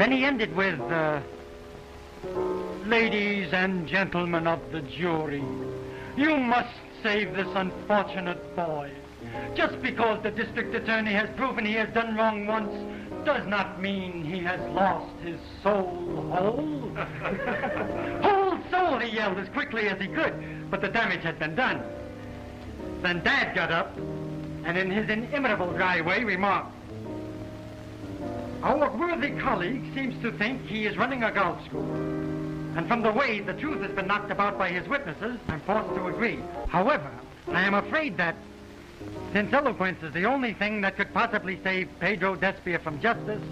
Then he ended with, uh, Ladies and gentlemen of the jury, you must save this unfortunate boy. Just because the district attorney has proven he has done wrong once does not mean he has lost his soul whole. whole soul, he yelled as quickly as he could, but the damage had been done. Then Dad got up and in his inimitable dry way remarked, Our worthy colleague seems to think he is running a golf school. And from the way the truth has been knocked about by his witnesses, I'm forced to agree. However, I am afraid that since eloquence is the only thing that could possibly save Pedro Despia from justice,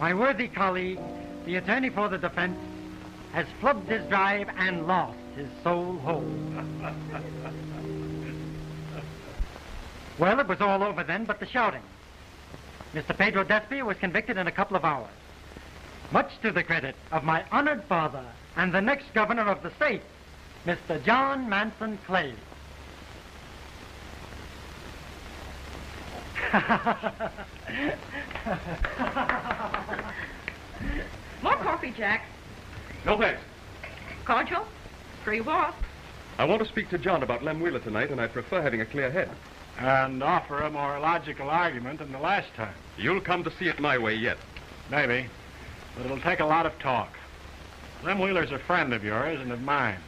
my worthy colleague, the attorney for the defense, has flubbed his drive and lost his sole whole. well, it was all over then but the shouting. Mr. Pedro Despia was convicted in a couple of hours. Much to the credit of my honored father and the next governor of the state, Mr. John Manson Clay. More coffee, Jack. No thanks. Cordial? Free walk. I want to speak to John about Lem Wheeler tonight, and I prefer having a clear head. And offer a more logical argument than the last time. You'll come to see it my way yet. Maybe. But it'll take a lot of talk. Lem Wheeler's a friend of yours and of mine.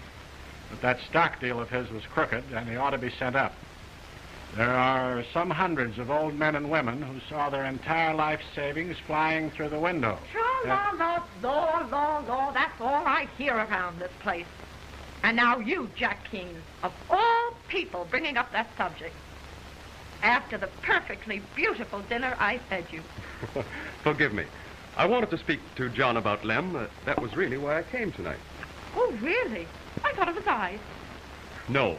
But that stock deal of his was crooked, and he ought to be sent up. There are some hundreds of old men and women who saw their entire life savings flying through the window. Tra la la law, law, law. That's all I hear around this place. And now you, Jack Keene, of all people bringing up that subject. After the perfectly beautiful dinner I fed you. Forgive me. I wanted to speak to John about Lem. Uh, that was really why I came tonight. Oh, really? I thought it was I. No.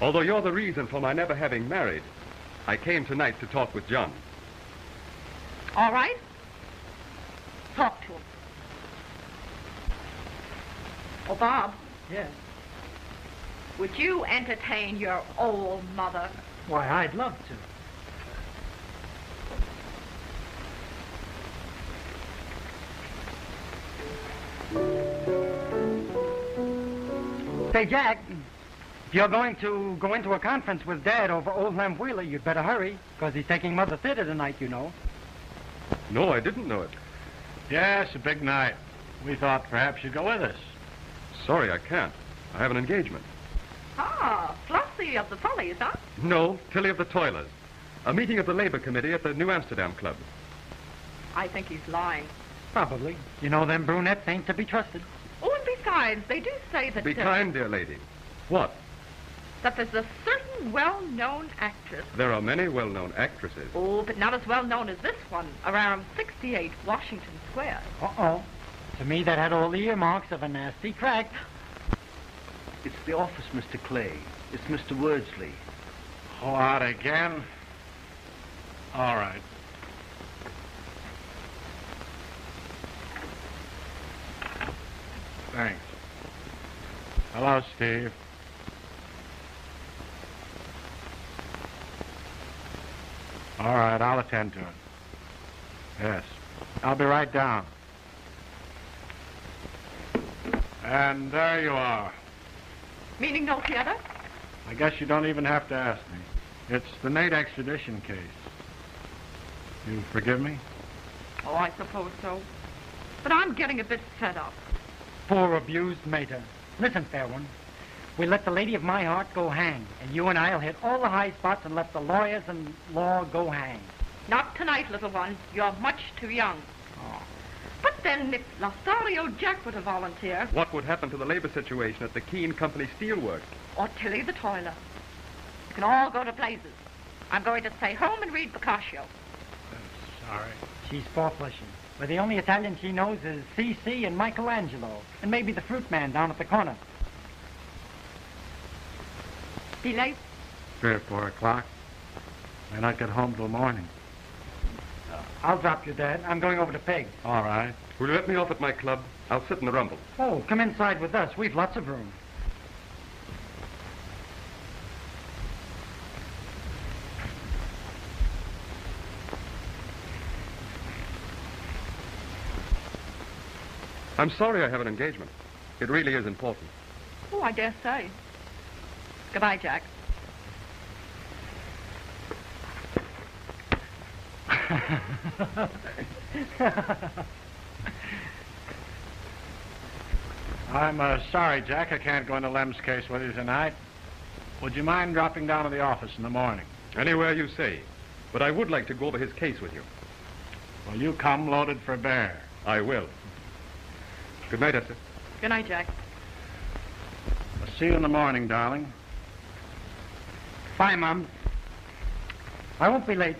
Although you're the reason for my never having married, I came tonight to talk with John. All right? Talk to him. Oh, Bob, Yes. would you entertain your old mother? Why, I'd love to. Say, Jack, if you're going to go into a conference with Dad over old Lem Wheeler, you'd better hurry, because he's taking Mother Theater tonight, you know. No, I didn't know it. Yes, a big night. We thought perhaps you'd go with us. Sorry, I can't. I have an engagement. Ah, Flossie of the Follies, huh? No, Tilly of the Toilers. A meeting of the Labor Committee at the New Amsterdam Club. I think he's lying. Probably. You know them brunettes ain't to be trusted. Oh, and besides, they do say that... Be uh, kind, dear lady. What? That there's a certain well-known actress. There are many well-known actresses. Oh, but not as well known as this one, around 68 Washington Square. Uh-oh. To me, that had all the earmarks of a nasty crack. It's the office, Mr. Clay. It's Mr. Wordsley. What, again? All right. Thanks. Hello, Steve. All right, I'll attend to it. Yes. I'll be right down. And there you are. Meaning no theater? I guess you don't even have to ask me. It's the Nate extradition case. You forgive me? Oh, I suppose so. But I'm getting a bit fed up. Poor abused mater. Listen, fair one. We let the lady of my heart go hang, and you and I'll hit all the high spots and let the lawyers and law go hang. Not tonight, little one. You're much too young. Oh. But then, if Lothario Jack were to volunteer, What would happen to the labor situation at the Keene Company Steelworks? Or Tilly the toiler, you can all go to places. I'm going to stay home and read Boccaccio. I'm sorry. She's four-flushing. But the only Italian she knows is C.C. and Michelangelo, and maybe the fruit man down at the corner. Be late. Three or four o'clock. May not get home till morning. Uh, I'll drop you, Dad. I'm going over to Peg. All right. Will you let me off at my club? I'll sit in the rumble. Oh, come inside with us. We've lots of room. I'm sorry I have an engagement. It really is important. Oh, I dare say. Goodbye, Jack. I'm uh, sorry, Jack. I can't go into Lem's case with you tonight. Would you mind dropping down to the office in the morning? Anywhere you say. But I would like to go over his case with you. Will you come loaded for bear? I will. Good night, Esther. Good night, Jack. I'll see you in the morning, darling. Bye, Mom. I won't be late.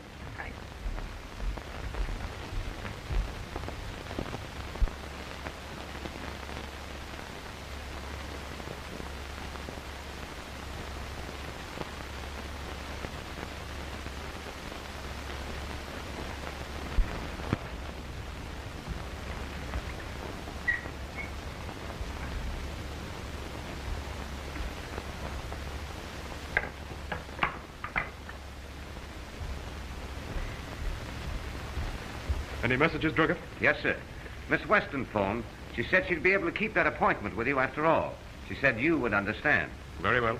Any messages, Druggett? Yes, sir. Miss Weston phoned. She said she'd be able to keep that appointment with you after all. She said you would understand. Very well.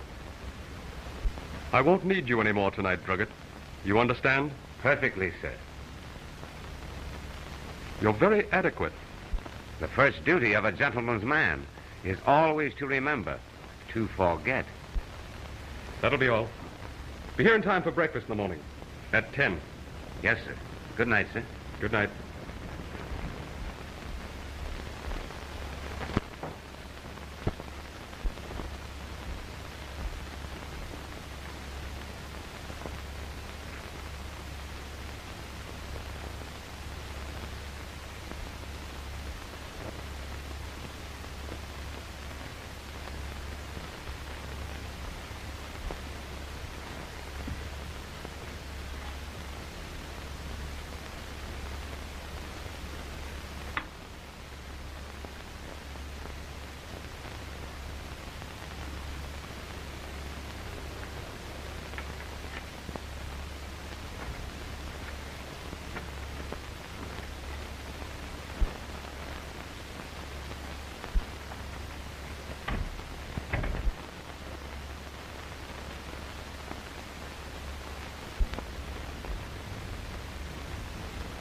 I won't need you anymore tonight, Druggett. You understand? Perfectly, sir. You're very adequate. The first duty of a gentleman's man is always to remember, to forget. That'll be all. Be here in time for breakfast in the morning. At 10. Yes, sir. Good night, sir. Good night.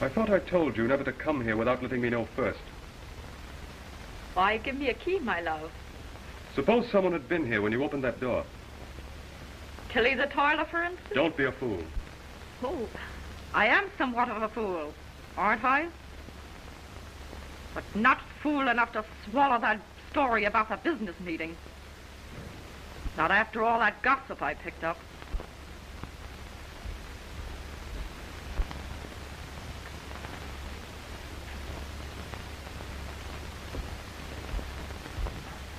I thought I told you never to come here without letting me know first. Why, give me a key, my love. Suppose someone had been here when you opened that door. Tilly the toiler, for instance? Don't be a fool. Oh, I am somewhat of a fool, aren't I? But not fool enough to swallow that story about the business meeting. Not after all that gossip I picked up.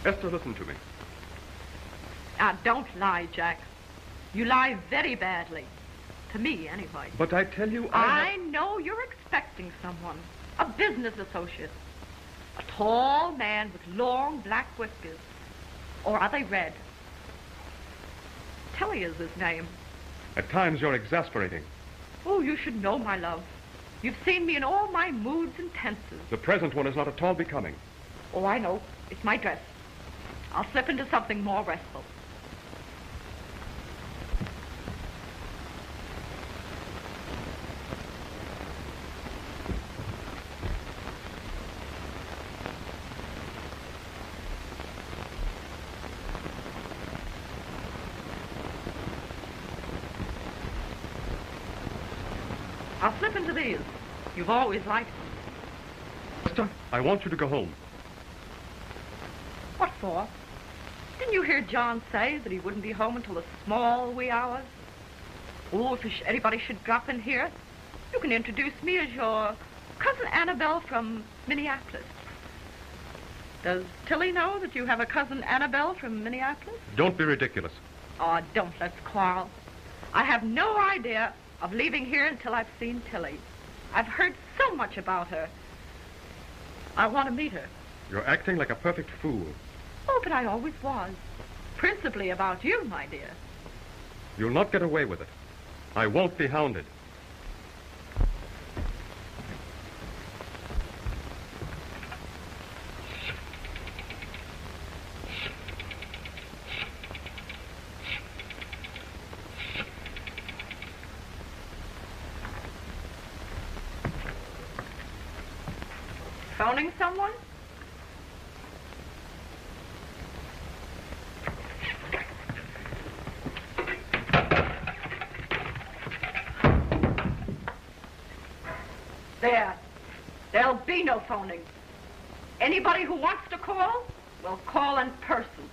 Esther, listen to me. Now, don't lie, Jack. You lie very badly. To me, anyway. But I tell you, I. I know you're expecting someone. A business associate. A tall man with long black whiskers. Or are they red? Tilly is his name. At times you're exasperating. Oh, you should know, my love. You've seen me in all my moods and tenses. The present one is not at all becoming. Oh, I know. It's my dress. I'll slip into something more restful. I'll slip into these. You've always liked them. I want you to go home. What for? Didn't you hear John say that he wouldn't be home until the small wee hours? Oh, if sh- anybody should drop in here, you can introduce me as your cousin Annabelle from Minneapolis. Does Tilly know that you have a cousin Annabelle from Minneapolis? Don't be ridiculous. Oh, don't let's quarrel. I have no idea of leaving here until I've seen Tilly. I've heard so much about her. I want to meet her. You're acting like a perfect fool. Oh, but I always was. Principally about you, my dear. You'll not get away with it. I won't be hounded. Phoning someone? Be no phoning. Anybody who wants to call will call in person.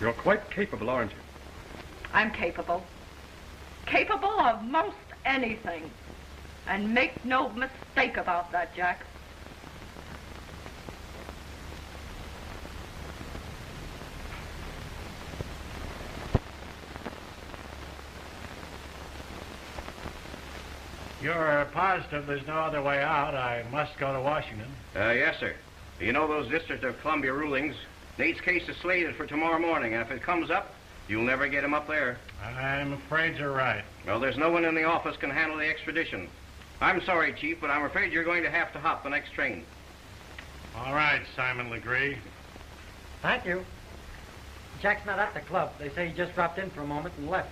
You're quite capable, aren't you? I'm capable. Capable of most anything. And make no mistake about that, Jack. You're positive there's no other way out. I must go to Washington. Uh, yes, sir. You know those District of Columbia rulings? Nate's case is slated for tomorrow morning, and if it comes up, you'll never get him up there. I'm afraid you're right. Well, there's no one in the office can handle the extradition. I'm sorry, Chief, but I'm afraid you're going to have to hop the next train. All right, Simon Legree. Thank you. Jack's not at the club. They say he just dropped in for a moment and left.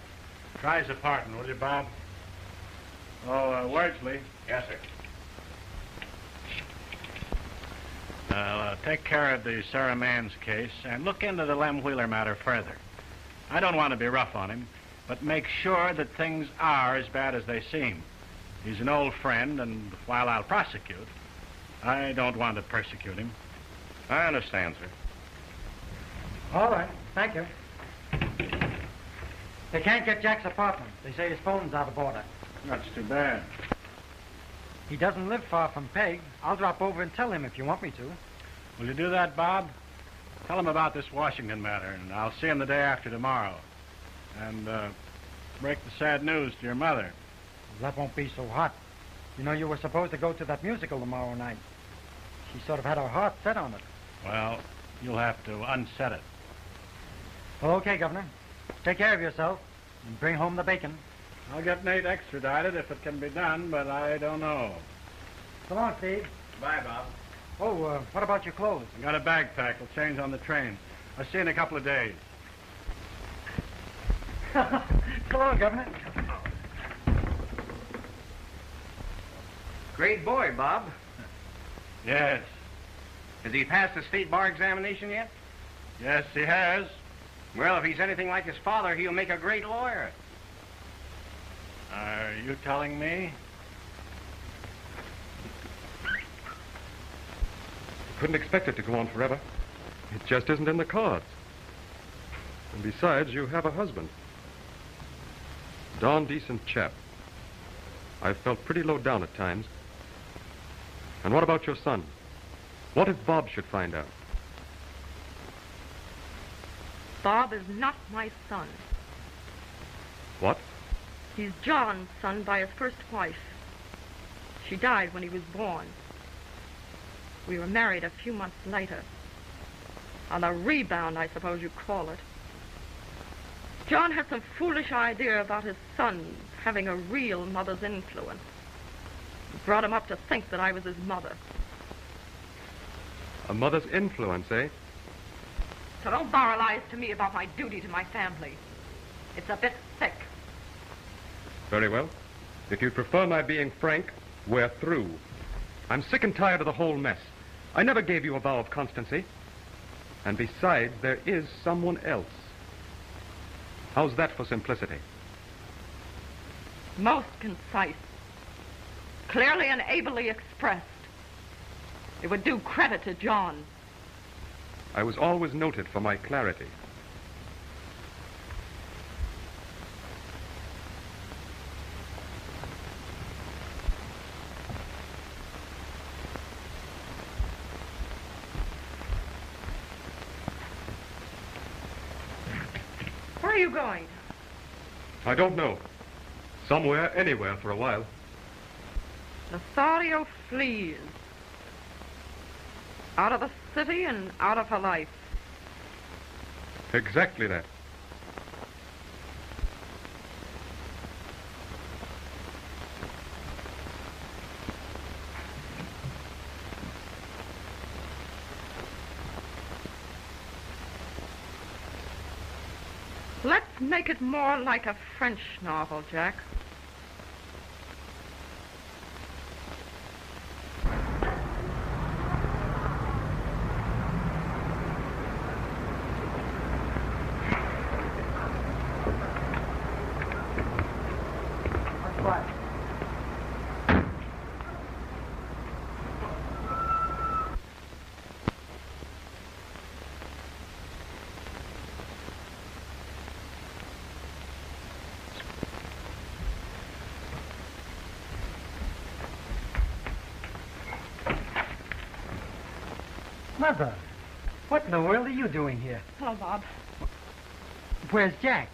Try his apartment, will you, Bob? Oh, uh, Wordsley. Yes, sir. Uh, uh, take care of the Sarah Mann's case and look into the Lem Wheeler matter further. I don't want to be rough on him, but make sure that things are as bad as they seem. He's an old friend, and while I'll prosecute, I don't want to persecute him. I understand, sir. All right. Thank you. They can't get Jack's apartment. They say his phone's out of order. That's too bad. He doesn't live far from Peg. I'll drop over and tell him if you want me to. Will you do that, Bob? Tell him about this Washington matter, and I'll see him the day after tomorrow. And uh, break the sad news to your mother. That won't be so hot. You know, you were supposed to go to that musical tomorrow night. She sort of had her heart set on it. Well, you'll have to unset it. Well, okay, Governor. Take care of yourself and bring home the bacon. I'll get Nate extradited if it can be done, but I don't know. Come on, Steve. Bye, Bob. Oh, uh, what about your clothes? I got a bag pack. We'll change on the train. I'll see you in a couple of days. Come on, Governor. Great boy, Bob. Yes. Has he passed the state bar examination yet? Yes, he has. Well, if he's anything like his father, he'll make a great lawyer. Are you telling me? You Couldn't expect it to go on forever. It just isn't in the cards. And besides, you have a husband. Darn decent chap. I've felt pretty low down at times. And what about your son? What if Bob should find out? Bob is not my son. What? He's John's son by his first wife. She died when he was born. We were married a few months later. On a rebound, I suppose you call it. John had some foolish idea about his son having a real mother's influence. It brought him up to think that I was his mother. A mother's influence, eh? So don't borrow lies to me about my duty to my family. It's a bit thick. Very well. If you prefer my being frank, we're through. I'm sick and tired of the whole mess. I never gave you a vow of constancy. And besides, there is someone else. How's that for simplicity? Most concise. Clearly and ably expressed. It would do credit to John. I was always noted for my clarity. Are you going? I don't know. Somewhere, anywhere for a while. Lothario flees. Out of the city and out of her life. Exactly that. Let's make it more like a French novel, Jack. Mother, what in the world are you doing here? Hello, Bob. Where's Jack?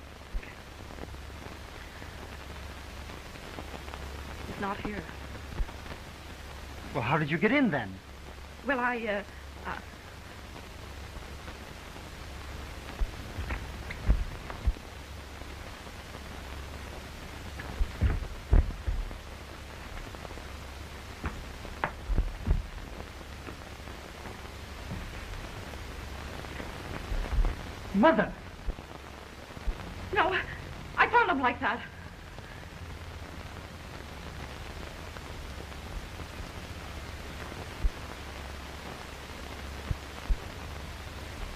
He's not here. Well, how did you get in then? Well, I, uh, uh, Mother! no, I found him like that.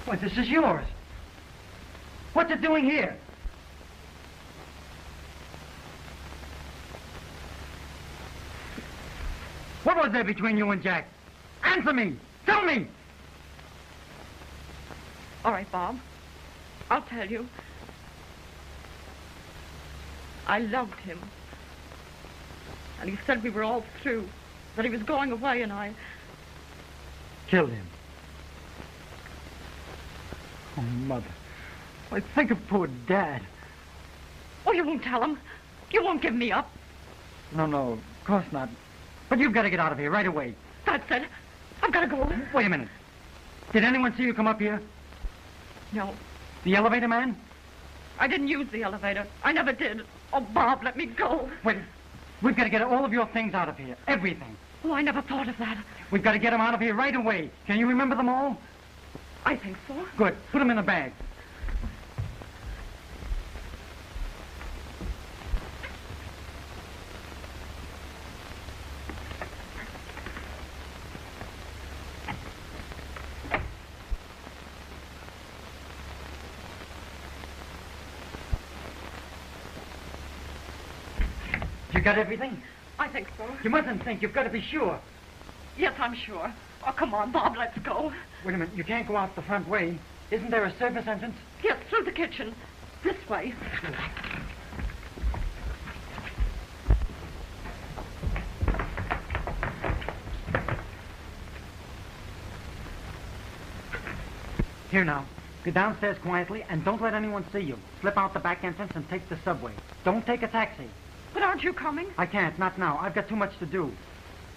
Why, this is yours. What's it doing here? What was there between you and Jack? Answer me! Tell me! All right, Bob. I'll tell you. I loved him. And he said we were all through, that he was going away, and I. Killed him. Oh, Mother. Why, think of poor Dad. Oh, you won't tell him. You won't give me up. No, no, of course not. But you've got to get out of here right away. That's it. I've got to go. Wait a minute. Did anyone see you come up here? No, The elevator man? I didn't use the elevator. I never did. Oh, Bob, let me go. Wait. We've got to get all of your things out of here. Everything. Oh, I never thought of that. We've got to get them out of here right away. Can you remember them all? I think so. Good. Put them in a bag. You got everything? I think so. You mustn't think. You've got to be sure. Yes, I'm sure. Oh, come on, Bob, let's go. Wait a minute. You can't go out the front way. Isn't there a service entrance? Yes, through the kitchen. This way. Here now. Go downstairs quietly and don't let anyone see you. Slip out the back entrance and take the subway. Don't take a taxi. But aren't you coming? I can't, not now. I've got too much to do.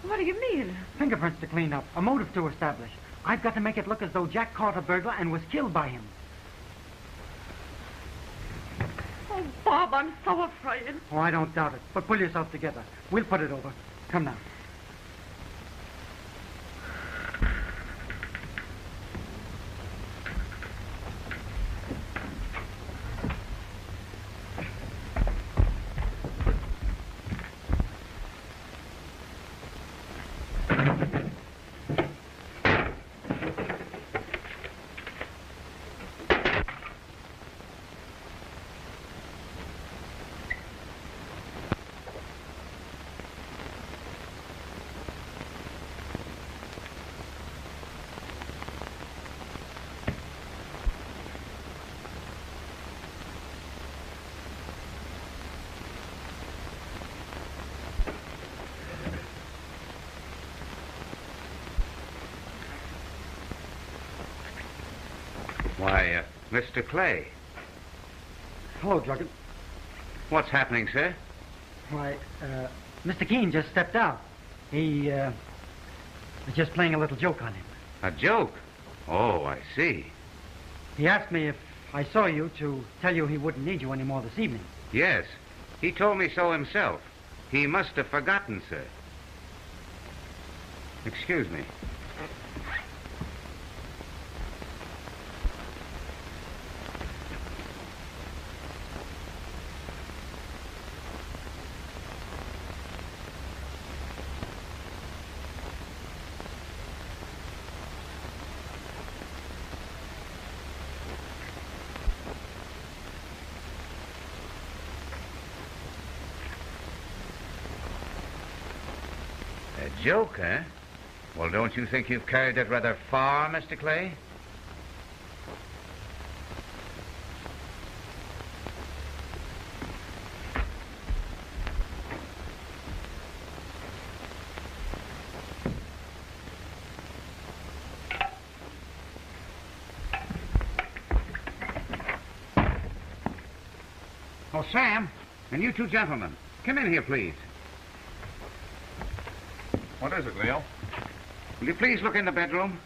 What do you mean? Fingerprints to clean up, a motive to establish. I've got to make it look as though Jack caught a burglar and was killed by him. Oh, Bob, I'm so afraid. Oh, I don't doubt it. But pull yourself together. We'll put it over. Come now. Why, uh, Mr. Clay. Hello, Druggett. What's happening, sir? Why, uh, Mr. Keene just stepped out. He, uh, was just playing a little joke on him. A joke? Oh, I see. He asked me if I saw you to tell you he wouldn't need you anymore this evening. Yes. He told me so himself. He must have forgotten, sir. Excuse me. don't you think you've carried it rather far, Mr. Clay? Oh, Sam, and you two gentlemen, come in here, please. What is it, Leo? Will you please look in the bedroom?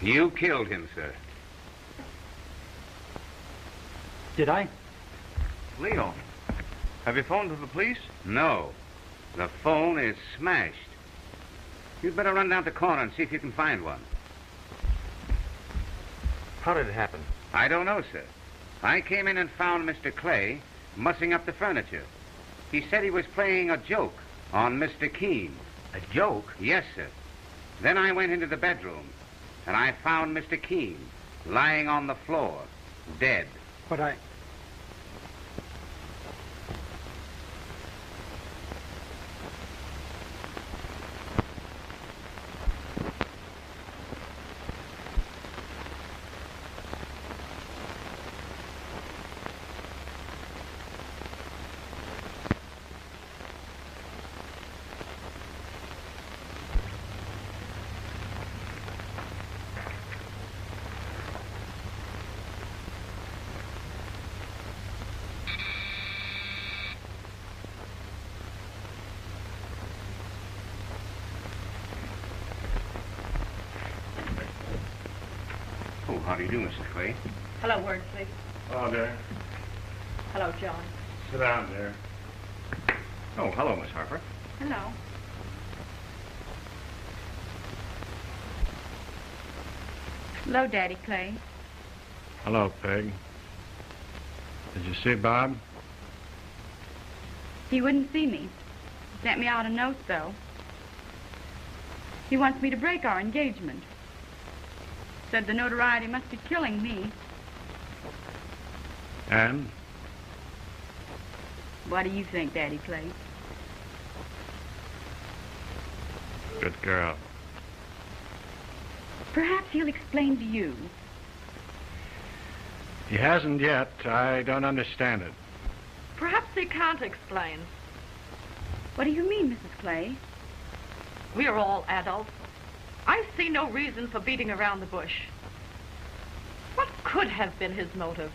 You killed him, sir. Did I? Leo, have you phoned to the police? No. The phone is smashed. You'd better run down to the corner and see if you can find one. How did it happen? I don't know, sir. I came in and found Mr. Clay mussing up the furniture. He said he was playing a joke on Mr. Keene. A joke? Yes, sir. Then I went into the bedroom, and I found Mr. Keene lying on the floor, dead. But I. Oh, how do you do, Mrs. Clay? Hello, Word, Wordsley. Oh, dear. Hello, John. Sit down, dear. Oh, hello, Miss Harper. Hello. Hello, Daddy Clay. Hello, Peg. Did you see Bob? He wouldn't see me. He Sent me out a note, though. He wants me to break our engagement. Said the notoriety must be killing me. And? What do you think, Daddy Clay? Good girl. Perhaps he'll explain to you. He hasn't yet. I don't understand it. Perhaps he can't explain. What do you mean, Mrs. Clay? We are all adults. I see no reason for beating around the bush. What could have been his motive?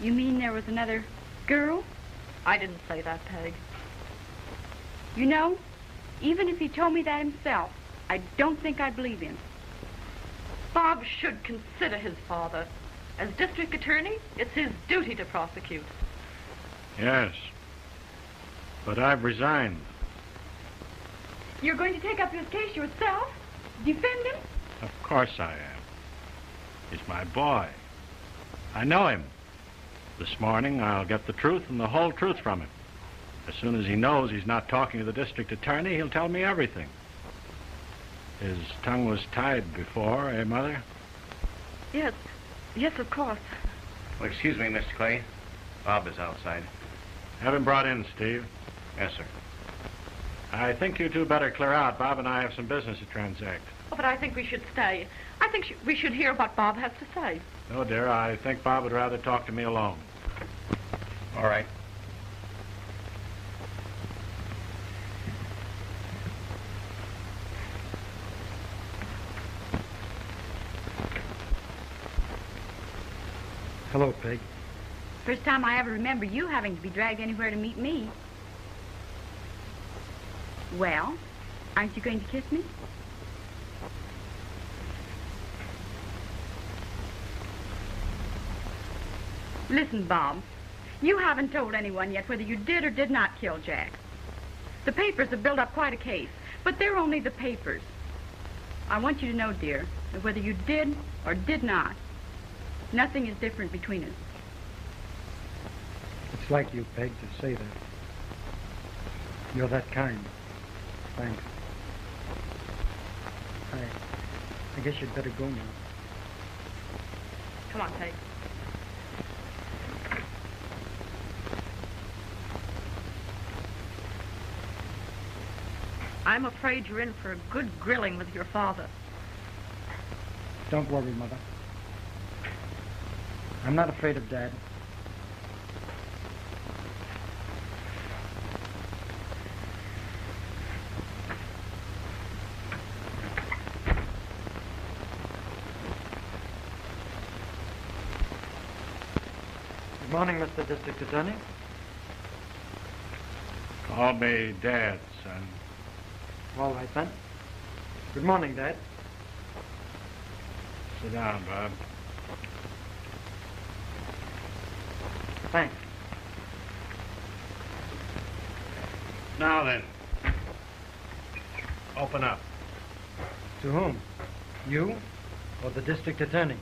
You mean there was another girl? I didn't say that, Peg. You know, even if he told me that himself, I don't think I'd believe him. Bob should consider his father. As district attorney, it's his duty to prosecute. Yes. But I've resigned. You're going to take up his case yourself? Defend him? Of course I am. He's my boy. I know him. This morning I'll get the truth and the whole truth from him. As soon as he knows he's not talking to the district attorney, he'll tell me everything. His tongue was tied before, eh, Mother? Yes. Yes, of course. Well, excuse me, Mr. Clay. Bob is outside. Have him brought in, Steve. Yes, sir. I think you two better clear out. Bob and I have some business to transact. Oh, but I think we should stay. I think sh- we should hear what Bob has to say. No, dear, I think Bob would rather talk to me alone. All right. Hello, Peg. First time I ever remember you having to be dragged anywhere to meet me. Well, aren't you going to kiss me? Listen, Bob. You haven't told anyone yet whether you did or did not kill Jack. The papers have built up quite a case, but they're only the papers. I want you to know, dear, that whether you did or did not, nothing is different between us. It's like you, Peg, to say that. You're that kind. Thanks. I, I guess you'd better go now. Come on, Peg. I'm afraid you're in for a good grilling with your father. Don't worry, Mother. I'm not afraid of Dad. Morning, Mr. District Attorney. Call me Dad, son. All right, then. Good morning, Dad. Sit down, Bob. Thanks. Now then. Open up. To whom? You or the district attorney?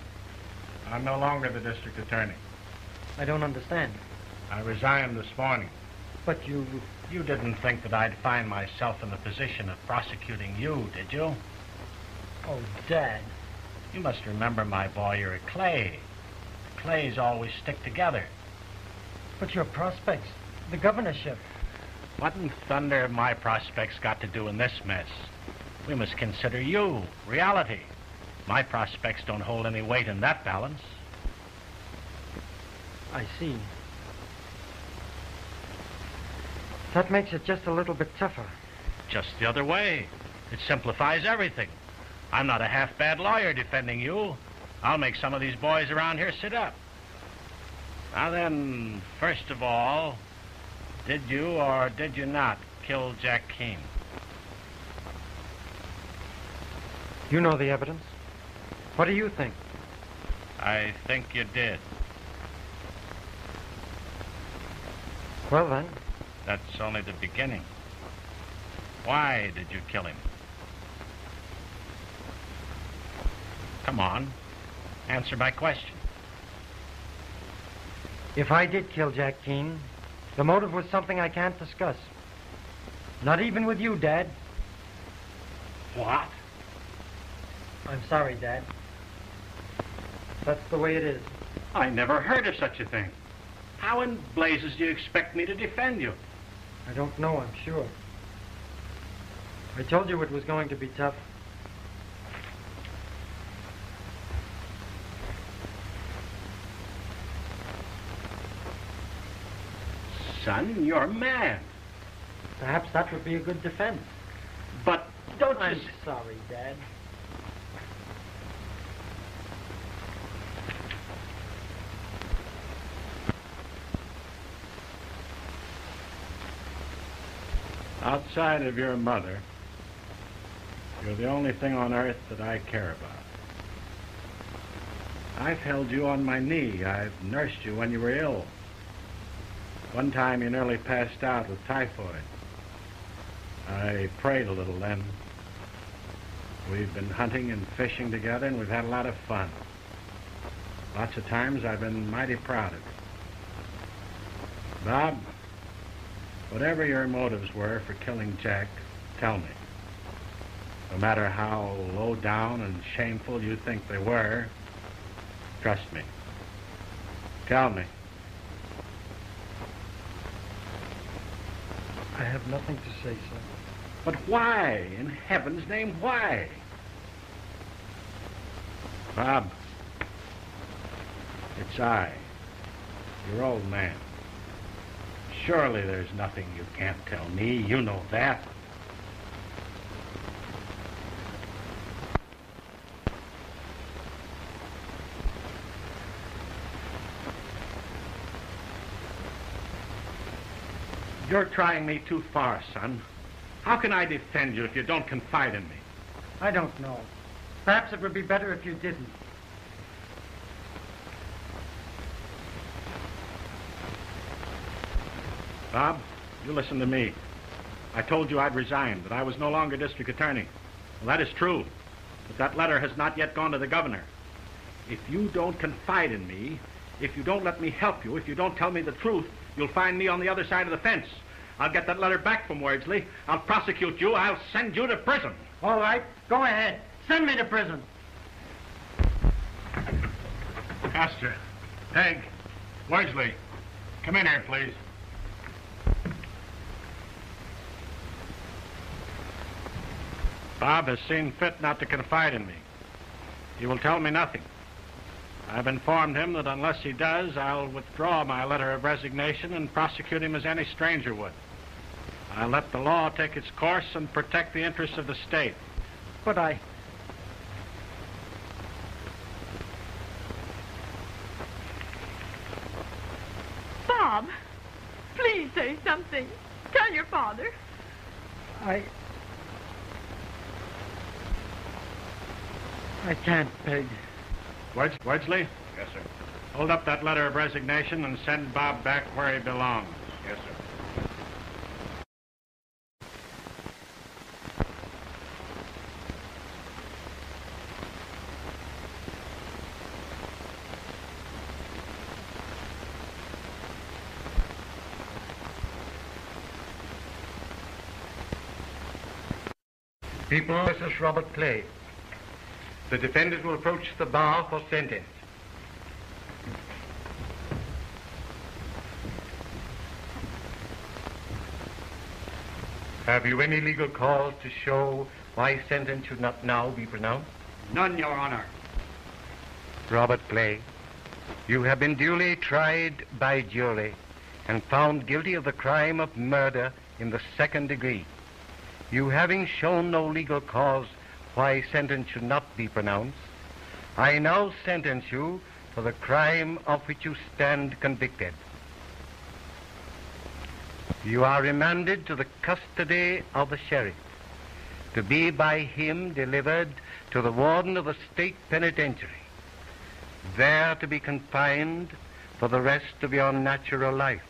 I'm no longer the district attorney. I don't understand. I resigned this morning. But you. You didn't think that I'd find myself in the position of prosecuting you, did you? Oh, Dad. You must remember, my boy, you're a Clay. Clays always stick together. But your prospects, the governorship. What in thunder have my prospects got to do in this mess? We must consider you, reality. My prospects don't hold any weight in that balance. I see. That makes it just a little bit tougher. Just the other way. It simplifies everything. I'm not a half bad lawyer defending you. I'll make some of these boys around here sit up. Now then, first of all, did you or did you not kill Jack Keene? You know the evidence. What do you think? I think you did. Well, then, That's only the beginning. Why did you kill him? Come on. Answer my question. if I did kill Jack Keene, the motive was something I can't discuss. Not even with you, Dad. What? I'm sorry, Dad. That's the way it is. I never heard of such a thing. How in blazes do you expect me to defend you? I don't know, I'm sure. I told you it was going to be tough. Son, you're mad. Perhaps that would be a good defense. But don't you... I'm s- sorry, Dad. Outside of your mother, you're the only thing on earth that I care about. I've held you on my knee. I've nursed you when you were ill. One time you nearly passed out with typhoid. I prayed a little then. We've been hunting and fishing together, and we've had a lot of fun. Lots of times I've been mighty proud of you. Bob, whatever your motives were for killing Jack, tell me. No matter how low down and shameful you think they were, trust me. Tell me. I have nothing to say, sir. But why? In heaven's name, why? Bob, it's I, your old man. Surely there's nothing you can't tell me. You know that. You're trying me too far, son. How can I defend you if you don't confide in me? I don't know. Perhaps it would be better if you didn't. Bob, you listen to me. I told you I'd resign, that I was no longer district attorney. Well, that is true. But that letter has not yet gone to the governor. If you don't confide in me, if you don't let me help you, if you don't tell me the truth, you'll find me on the other side of the fence. I'll get that letter back from Wordsley. I'll prosecute you. I'll send you to prison. All right, go ahead. Send me to prison. Custer, Peg, Wordsley, come in here, please. Bob has seen fit not to confide in me. He will tell me nothing. I've informed him that unless he does, I'll withdraw my letter of resignation and prosecute him as any stranger would. I'll let the law take its course and protect the interests of the state. But I. Bob, please say something. Tell your father. I. I can't, Peg. Wedge, Wedgley, Yes, sir. hold up that letter of resignation and send Bob back where he belongs. Yes, sir. People, this is Robert Clay. The defendant will approach the bar for sentence. Have you any legal cause to show why sentence should not now be pronounced? None, Your Honor. Robert Clay, you have been duly tried by jury and found guilty of the crime of murder in the second degree. You having shown no legal cause why sentence should not be pronounced, I now sentence you for the crime of which you stand convicted. You are remanded to the custody of the sheriff, to be by him delivered to the warden of the state penitentiary, there to be confined for the rest of your natural life.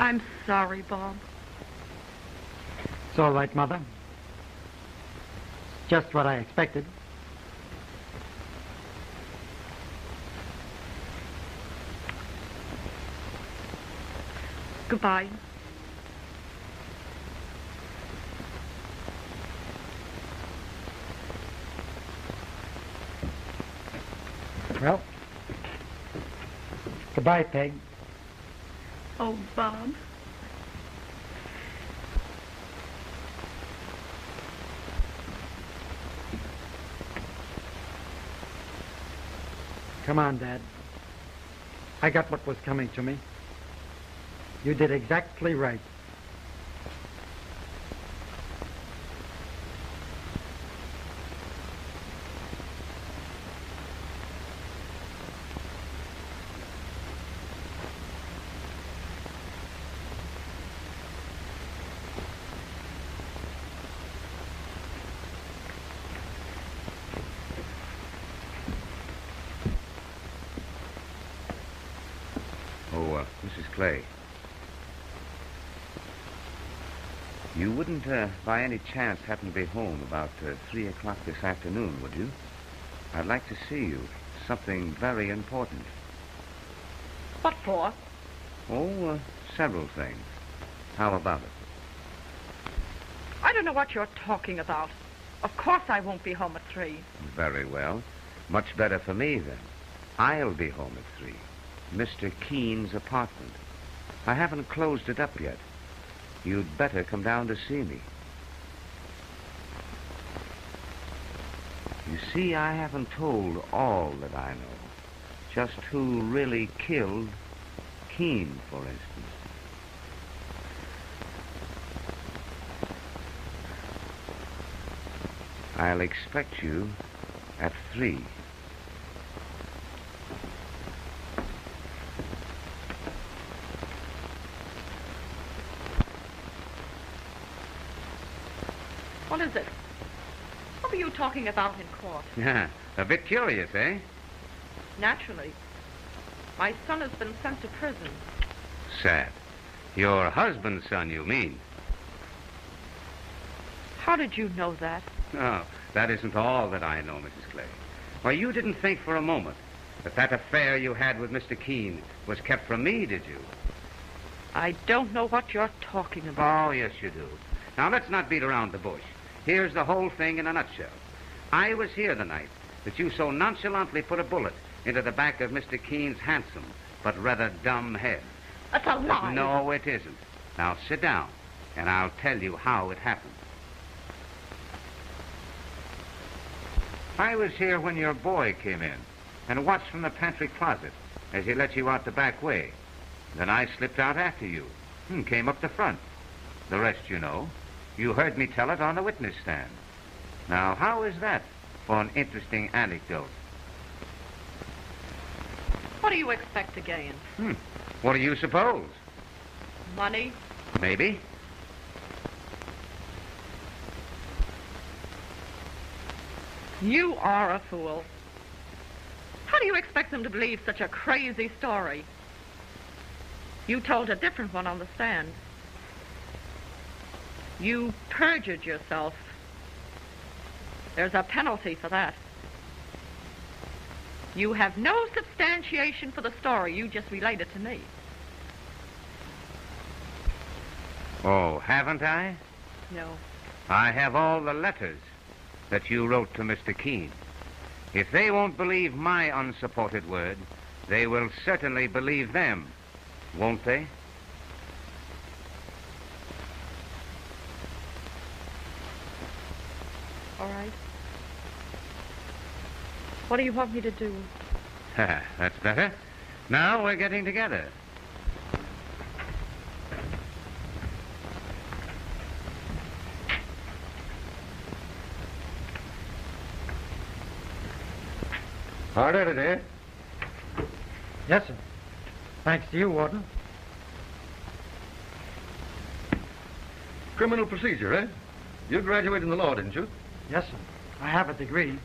I'm sorry, Bob. It's all right, Mother. Just what I expected. Goodbye. Well, goodbye, Peg. Oh, Bob. Come on, Dad. I got what was coming to me. You did exactly right. Oh, uh, Mrs. Clay. You wouldn't, uh, by any chance, happen to be home about uh, 3 o'clock this afternoon, would you? I'd like to see you. Something very important. What for? Oh, uh, several things. How about it? I don't know what you're talking about. Of course I won't be home at three. Very well. Much better for me, then. I'll be home at 3. Mr. Keene's apartment. I haven't closed it up yet. You'd better come down to see me. See, I haven't told all that I know. Just who really killed Keene, for instance. I'll expect you at three. What is it? What were you talking about in court? Yeah, a bit curious, eh? Naturally. My son has been sent to prison. Sad. Your husband's son, you mean? How did you know that? Oh, that isn't all that I know, Mrs. Clay. Why, you didn't think for a moment that that affair you had with Mr. Keene was kept from me, did you? I don't know what you're talking about. Oh, yes, you do. Now, let's not beat around the bush. Here's the whole thing in a nutshell. I was here the night that you so nonchalantly put a bullet into the back of Mr. Keene's handsome but rather dumb head. That's a lie. No, it isn't. Now, sit down, and I'll tell you how it happened. I was here when your boy came in and watched from the pantry closet as he let you out the back way. Then I slipped out after you and came up the front. The rest you know. You heard me tell it on the witness stand. Now, how is that for an interesting anecdote? What do you expect to gain? Hmm. What do you suppose? Money? Maybe. You are a fool. How do you expect them to believe such a crazy story? You told a different one on the stand. You perjured yourself. There's a penalty for that. You have no substantiation for the story you just related to me. Oh, haven't I? No. I have all the letters that you wrote to Mr. Keene. If they won't believe my unsupported word, they will certainly believe them, won't they? All right. What do you want me to do? That's better. Now we're getting together. Hard at it, eh? Yes, sir. Thanks to you, Warden. Criminal procedure, eh? You graduated in the law, didn't you? Yes, sir. I have a degree.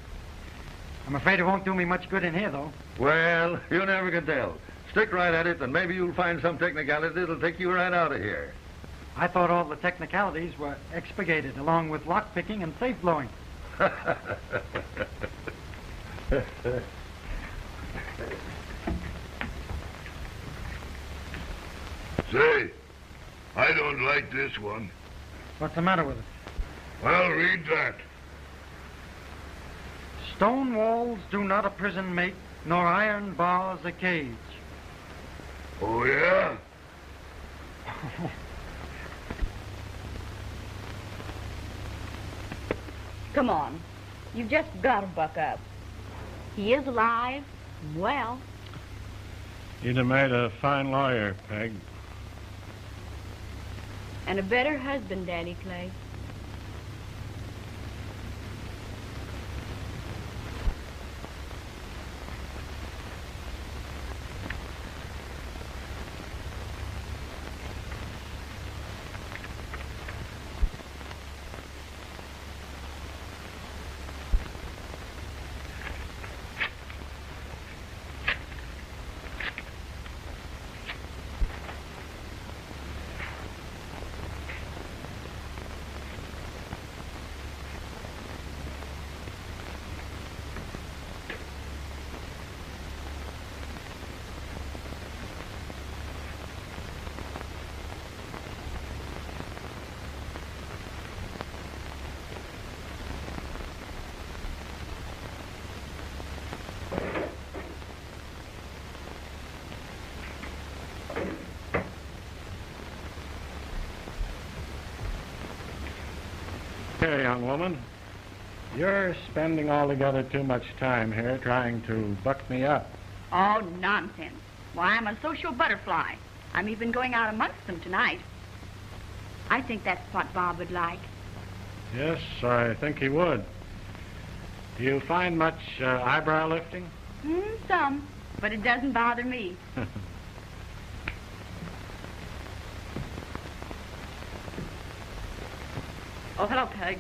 I'm afraid it won't do me much good in here, though. Well, you never can tell. Stick right at it, and maybe you'll find some technicality that'll take you right out of here. I thought all the technicalities were expurgated, along with lock picking and safe blowing. Say, I don't like this one. What's the matter with it? Well, read that. Stone walls do not a prison make, nor iron bars a cage. Oh, yeah? Come on. You've just got to buck up. He is alive. Well, You'd have made a fine lawyer, Peg. and a better husband, Daddy Clay. Here, young woman. You're spending altogether too much time here trying to buck me up. Oh, nonsense. Why, I'm a social butterfly. I'm even going out amongst them tonight. I think that's what Bob would like. Yes, I think he would. Do you find much uh, eyebrow lifting? Hmm, some, but it doesn't bother me. Oh, hello, Peg.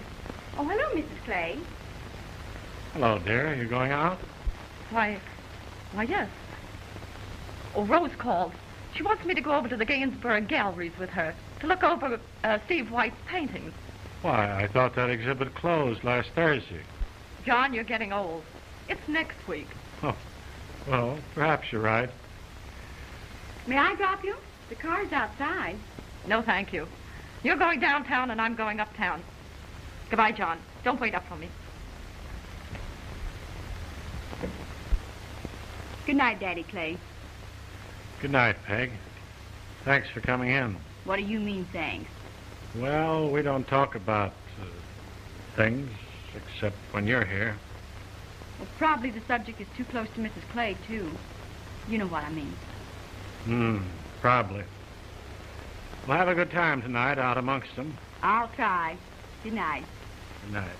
Oh, hello, Mrs. Clay. Hello, dear. Are you going out? Why, why, yes. Oh, Rose called. She wants me to go over to the Gainsborough galleries with her to look over uh, Steve White's paintings. Why, I thought that exhibit closed last Thursday. John, you're getting old. It's next week. Oh, well, perhaps you're right. May I drop you? The car's outside. No, thank you. You're going downtown and I'm going uptown. Goodbye, John. Don't wait up for me. Good night, Daddy Clay. Good night, Peg. Thanks for coming in. What do you mean, thanks? Well, we don't talk about uh, things except when you're here. Well, probably the subject is too close to Mrs. Clay, too. You know what I mean. Hmm. Probably. We'll have a good time tonight out amongst them. I'll try. Good night. Good night.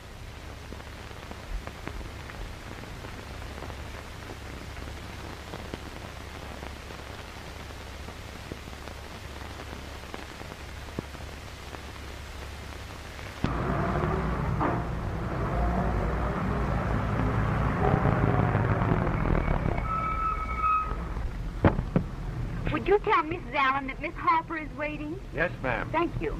Would you tell Mrs. Allen that Miss Harper is waiting? Yes, ma'am. Thank you.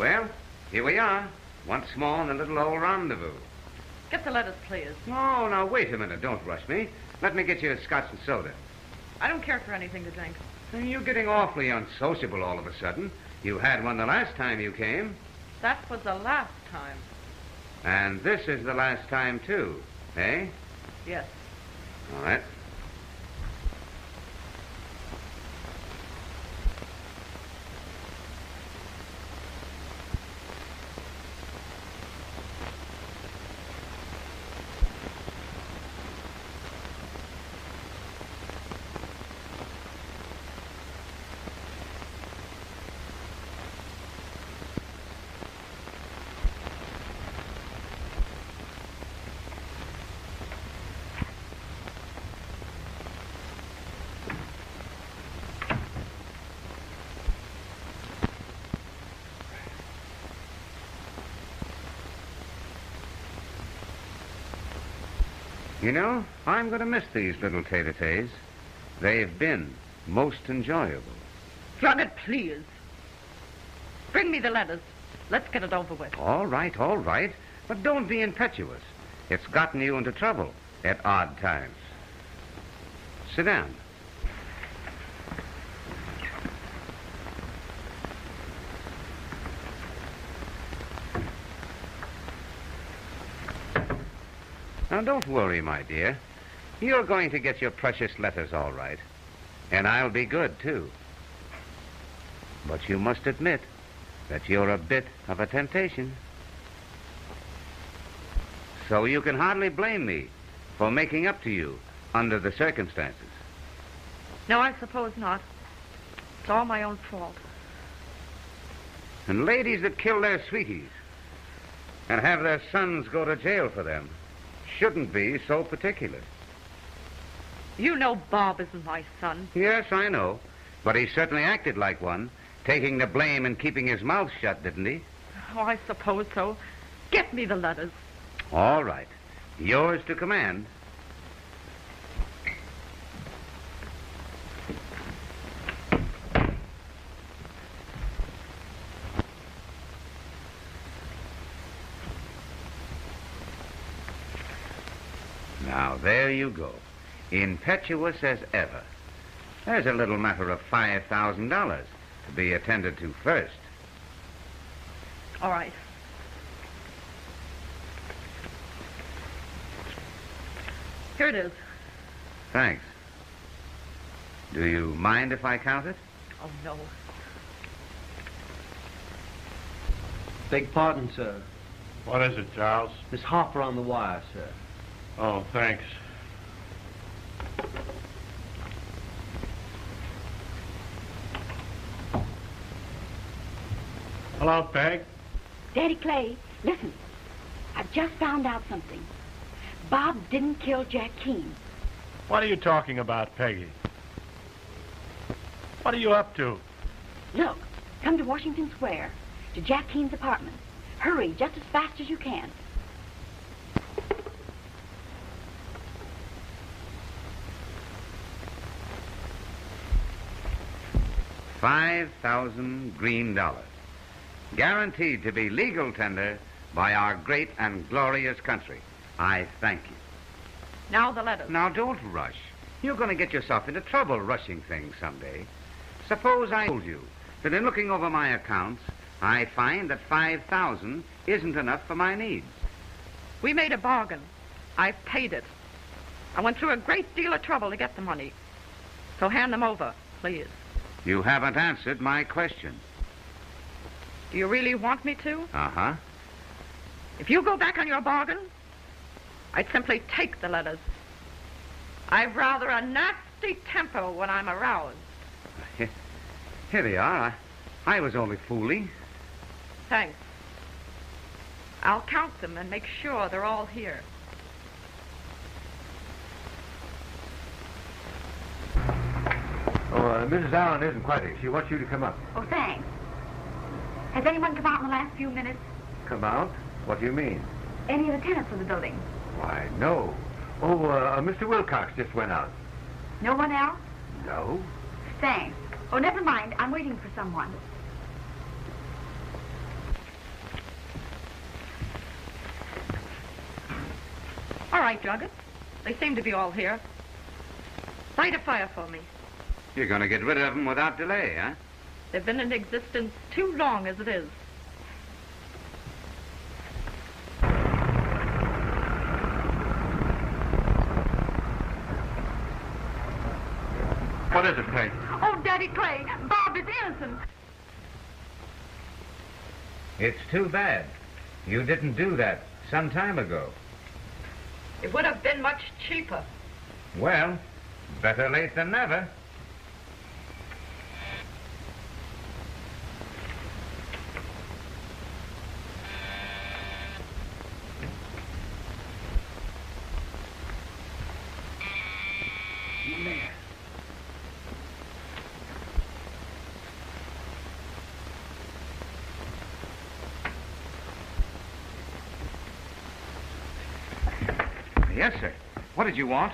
Well, here we are. Once more in the little old rendezvous. Get the letters, please. Oh, now wait a minute. Don't rush me. Let me get you a scotch and soda. I don't care for anything to drink. You're getting awfully unsociable all of a sudden. You had one the last time you came, That was the last time. and this is the last time, too. Eh? Yes. All right. You know, I'm going to miss these little tete-a-tetes. They've been most enjoyable. It, please. Bring me the letters. Let's get it over with. All right, all right. But don't be impetuous. It's gotten you into trouble at odd times. Sit down. Now, don't worry, my dear. You're going to get your precious letters all right. And I'll be good, too. But you must admit that you're a bit of a temptation. So you can hardly blame me for making up to you under the circumstances. No, I suppose not. It's all my own fault. And ladies that kill their sweeties and have their sons go to jail for them shouldn't be so particular. You know Bob isn't my son. Yes, I know. But he certainly acted like one, taking the blame and keeping his mouth shut, didn't he? Oh, I suppose so. Get me the letters. All right. Yours to command. Now, there you go. Impetuous as ever. There's a little matter of $5,000 to be attended to first. All right. Here it is. Thanks. Do you mind if I count it? Oh, no. Beg pardon, sir. What is it, Charles? Miss Harper on the wire, sir. Oh, thanks. Hello, Peg. Daddy Clay, listen. I've just found out something. Bob didn't kill Jack Keene. What are you talking about, Peggy? What are you up to? Look, come to Washington Square, to Jack Keene's apartment. Hurry, just as fast as you can. Five thousand green dollars. Guaranteed to be legal tender by our great and glorious country. I thank you. Now the letters. Now, don't rush. You're going to get yourself into trouble rushing things someday. Suppose I told you that in looking over my accounts, I find that 5000 isn't enough for my needs. We made a bargain. I paid it. I went through a great deal of trouble to get the money. So hand them over, please. You haven't answered my question. Do you really want me to? Uh huh. If you go back on your bargain, I'd simply take the letters. I've rather a nasty temper when I'm aroused. Here here they are. I, I was only fooling. Thanks. I'll count them and make sure they're all here. Oh, uh, Mrs. Allen isn't quite here. She wants you to come up. Oh, thanks. Has anyone come out in the last few minutes? Come out? What do you mean? Any of the tenants of the building? Why, no. Oh, uh, Mr. Wilcox just went out. No one else? No? Thanks. Oh, never mind. I'm waiting for someone. All right, Druggett. They seem to be all here. Light a fire for me. You're going to get rid of them without delay, huh? They've been in existence too long as it is. What is it, Peg? Oh, Daddy Clay, Bob is innocent. It's too bad. You didn't do that some time ago. It would have been much cheaper. Well, better late than never. Yes, sir. What did you want?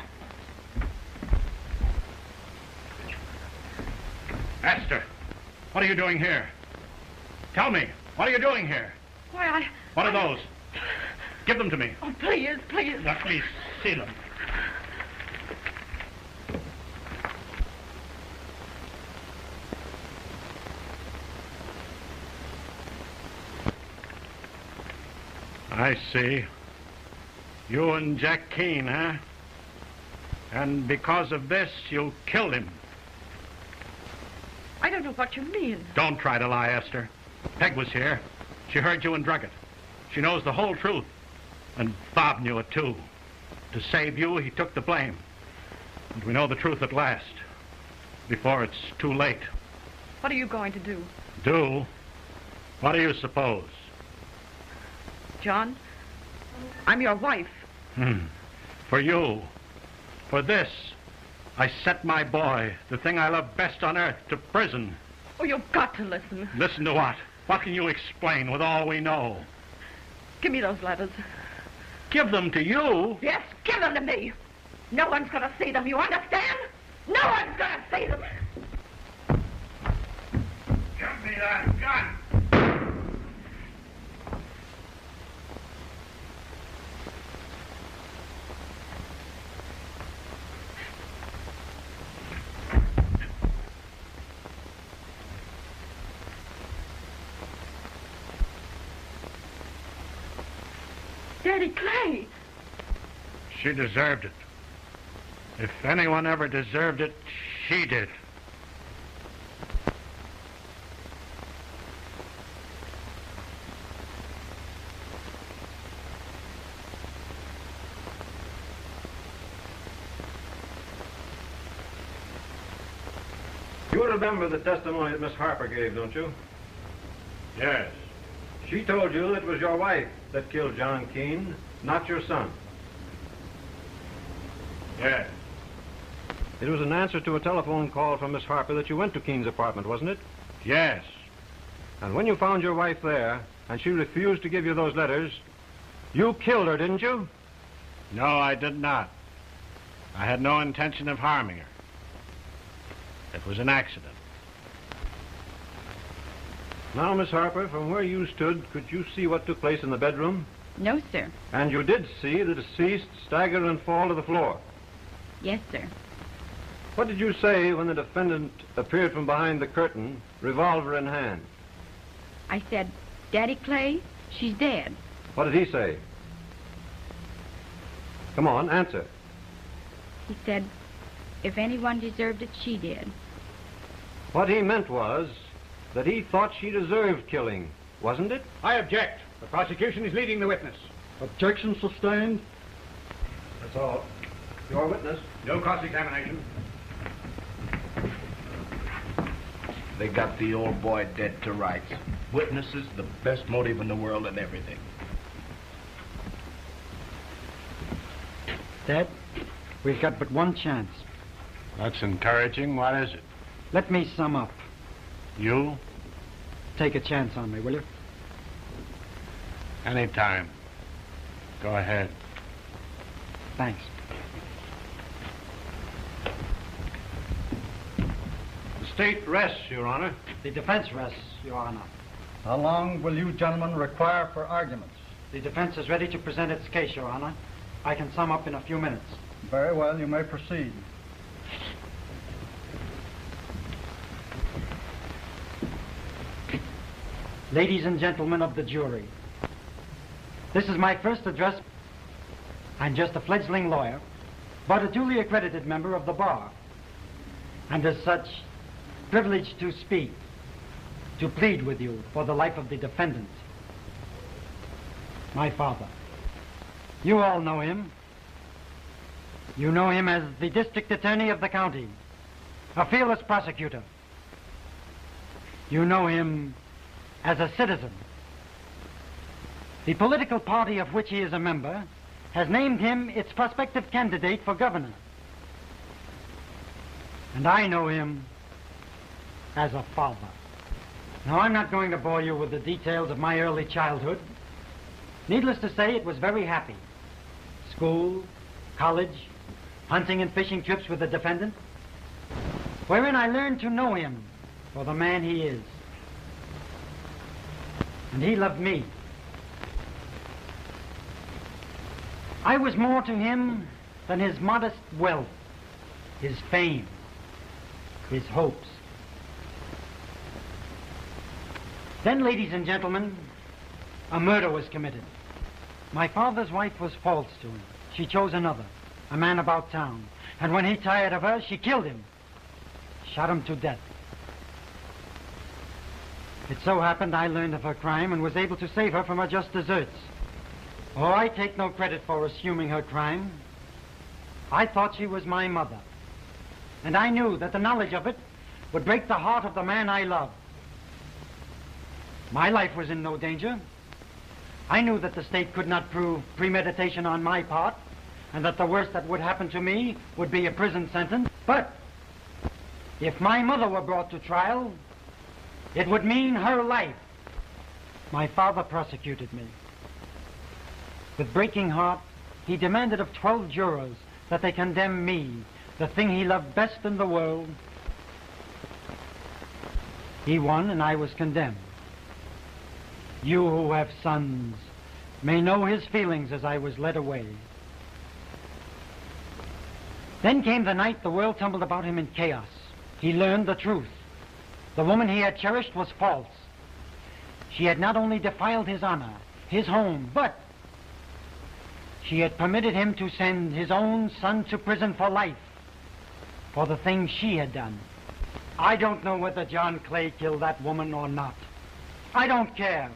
Esther, what are you doing here? Tell me, what are you doing here? Why, I... What are those? Give them to me. Oh, please, please. Let me see them. I see. You and Jack Keene, huh? And because of this, you killed him. I don't know what you mean. Don't try to lie, Esther. Peg was here. She heard you and Druggett. She knows the whole truth. And Bob knew it, too. To save you, he took the blame. And we know the truth at last. Before it's too late. What are you going to do? Do? What do you suppose? John, I'm your wife. Hmm. For you. For this. I sent my boy, the thing I love best on earth, to prison. Oh, you've got to listen. Listen to what? What can you explain with all we know? Give me those letters. Give them to you? Yes, give them to me. No one's going to see them, you understand? No one's going to see them. Give me that gun. Daddy Clay. She deserved it. If anyone ever deserved it, she did. You remember the testimony that Miss Harper gave, don't you? Yes. She told you it was your wife that killed John Keene, not your son. Yes. It was an answer to a telephone call from Miss Harper that you went to Keene's apartment, wasn't it? Yes. And when you found your wife there, and she refused to give you those letters, you killed her, didn't you? No, I did not. I had no intention of harming her. It was an accident. Now, Miss Harper, from where you stood, could you see what took place in the bedroom? No, sir. And you did see the deceased stagger and fall to the floor. Yes, sir. What did you say when the defendant appeared from behind the curtain, revolver in hand? I said, Daddy Clay, she's dead. What did he say? Come on, answer. He said, if anyone deserved it, she did. What he meant was that he thought she deserved killing, wasn't it? I object. The prosecution is leading the witness. Objection sustained. That's all. Your witness. No cross-examination. They got the old boy dead to rights. Witnesses, the best motive in the world and everything. Dad, we've got but one chance. That's encouraging. What is it? Let me sum up. You? Take a chance on me, will you? Anytime. Go ahead. Thanks. The state rests, Your Honor. The defense rests, Your Honor. How long will you gentlemen require for arguments? The defense is ready to present its case, Your Honor. I can sum up in a few minutes. Very well, you may proceed. Ladies and gentlemen of the jury, this is my first address. I'm just a fledgling lawyer, but a duly accredited member of the bar. And as such, privileged to speak, to plead with you for the life of the defendant, my father. You all know him. You know him as the district attorney of the county, a fearless prosecutor. You know him as a citizen. The political party of which he is a member has named him its prospective candidate for governor. And I know him as a father. Now, I'm not going to bore you with the details of my early childhood. Needless to say, it was very happy. School, college, hunting and fishing trips with the defendant, wherein I learned to know him for the man he is. And he loved me. I was more to him than his modest wealth, his fame, his hopes. Then, ladies and gentlemen, a murder was committed. My father's wife was false to him. She chose another, a man about town. And when he tired of her, she killed him. Shot him to death. It so happened I learned of her crime and was able to save her from her just deserts. Oh, I take no credit for assuming her crime. I thought she was my mother. And I knew that the knowledge of it would break the heart of the man I loved. My life was in no danger. I knew that the state could not prove premeditation on my part, and that the worst that would happen to me would be a prison sentence. But if my mother were brought to trial, it would mean her life. My father prosecuted me. With breaking heart, he demanded of 12 jurors that they condemn me, the thing he loved best in the world. He won, and I was condemned. You who have sons may know his feelings as I was led away. Then came the night the world tumbled about him in chaos. He learned the truth. The woman he had cherished was false. She had not only defiled his honor, his home, but she had permitted him to send his own son to prison for life for the things she had done. I don't know whether John Clay killed that woman or not. I don't care.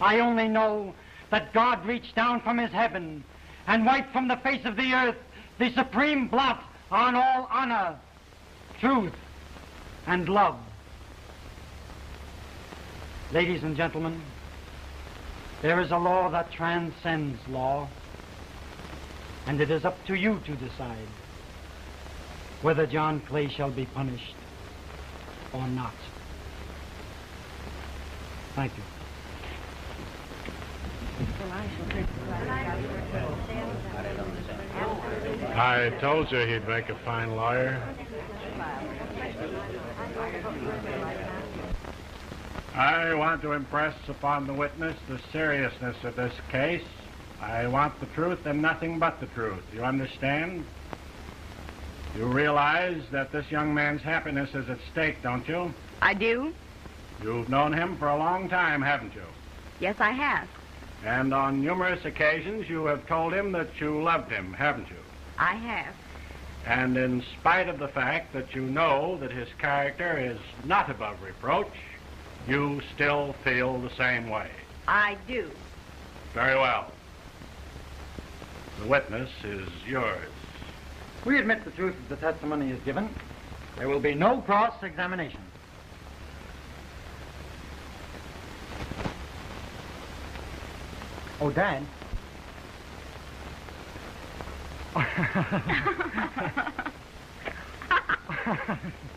I only know that God reached down from his heaven and wiped from the face of the earth the supreme blot on all honor, truth, and love. Ladies and gentlemen, there is a law that transcends law, and it is up to you to decide whether John Clay shall be punished or not. Thank you. I told you he'd make a fine lawyer. I want to impress upon the witness the seriousness of this case. I want the truth and nothing but the truth. You understand? You realize that this young man's happiness is at stake, don't you? I do? You've known him for a long time, haven't you? Yes, I have. And on numerous occasions you have told him that you loved him, haven't you? I have. And in spite of the fact that you know that his character is not above reproach, you still feel the same way. I do. Very well. The witness is yours. We admit the truth of the testimony is given. There will be no cross-examination. Oh, Dad.